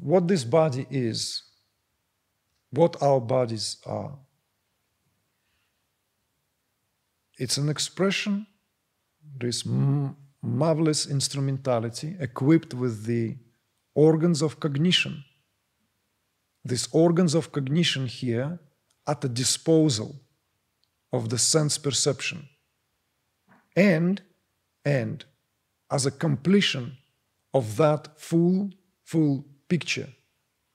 what this body is, what our bodies are. It's an expression, this marvelous instrumentality equipped with the organs of cognition. These organs of cognition here at the disposal of the sense perception and and as a completion of that full full picture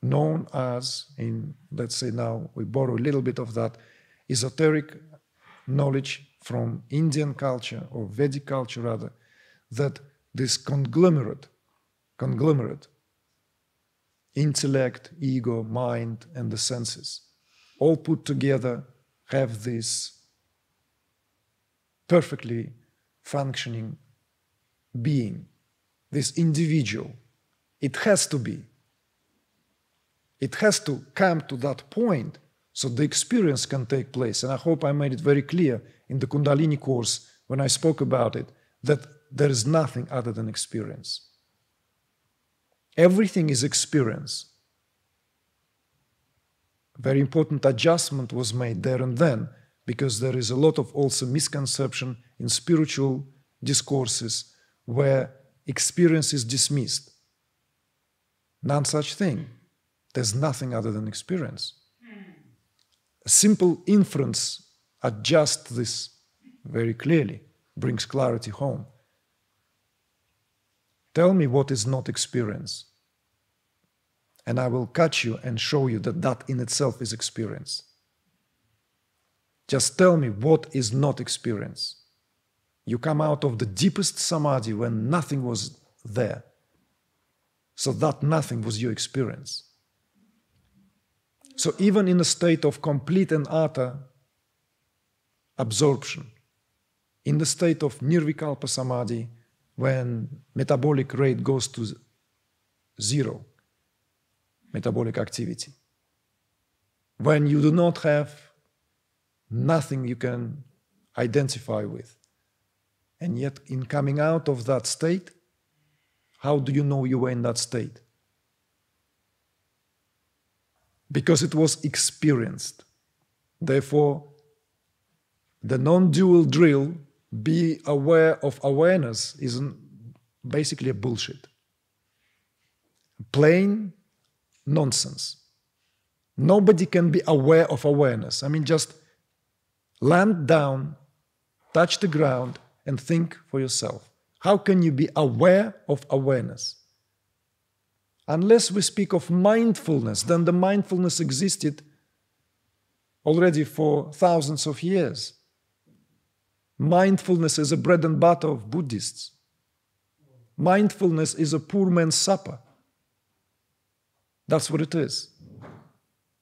known as in let's say now we borrow a little bit of that esoteric knowledge from indian culture or vedic culture rather that this conglomerate conglomerate intellect ego mind and the senses all put together have this perfectly functioning being, this individual. It has to be. It has to come to that point so the experience can take place. And I hope I made it very clear in the Kundalini course when I spoke about it that there is nothing other than experience. Everything is experience. A very important adjustment was made there and then because there is a lot of also misconception in spiritual discourses where experience is dismissed. None such thing. There's nothing other than experience. A simple inference adjusts this very clearly, brings clarity home. Tell me what is not experience. And I will catch you and show you that that in itself is experience. Just tell me what is not experience. You come out of the deepest samadhi when nothing was there. So that nothing was your experience. So even in a state of complete and utter absorption, in the state of nirvikalpa samadhi, when metabolic rate goes to zero, metabolic activity, when you do not have nothing you can identify with. And yet, in coming out of that state, how do you know you were in that state? Because it was experienced. Therefore, the non dual drill, be aware of awareness, is basically a bullshit. Plain nonsense. Nobody can be aware of awareness. I mean, just land down, touch the ground, and think for yourself. How can you be aware of awareness? Unless we speak of mindfulness, then the mindfulness existed already for thousands of years. Mindfulness is a bread and butter of Buddhists. Mindfulness is a poor man's supper. That's what it is.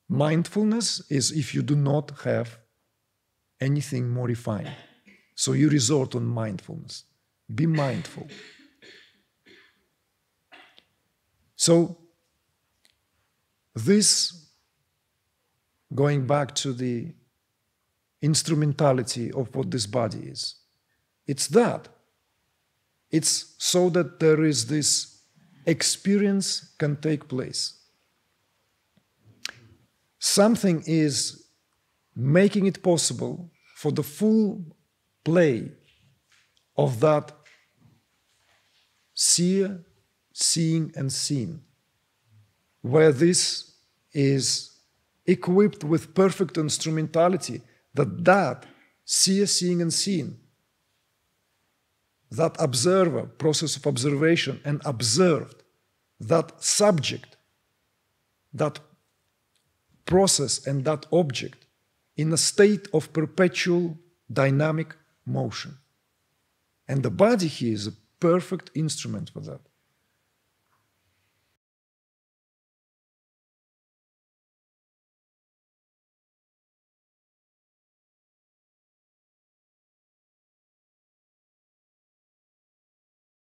Mindfulness is if you do not have anything more refined. So you resort on mindfulness. Be mindful. So, this, going back to the instrumentality of what this body is, it's that. It's so that there is this experience can take place. Something is making it possible for the full play of that seer, seeing, and seen, where this is equipped with perfect instrumentality, that that seer, seeing, and seen, that observer, process of observation, and observed, that subject, that process, and that object in a state of perpetual dynamic motion. And the body here is a perfect instrument for that.